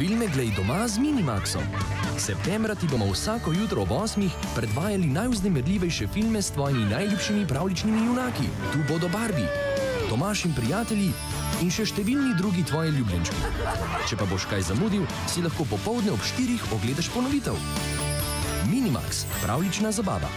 Filme glej doma z Minimaxom. Septembra ti bomo vsako jutro ob 8 predvajali najvznemirljivejše filme s tvojimi najljubšimi pravličnimi junaki. Tu bodo Barbie, Tomaš in prijatelji in še številni drugi tvoji ljubljenčki. Če pa boš kaj zamudil, si lahko popovdne ob 4 ogledaš ponovitev. Minimax, pravlična zabava.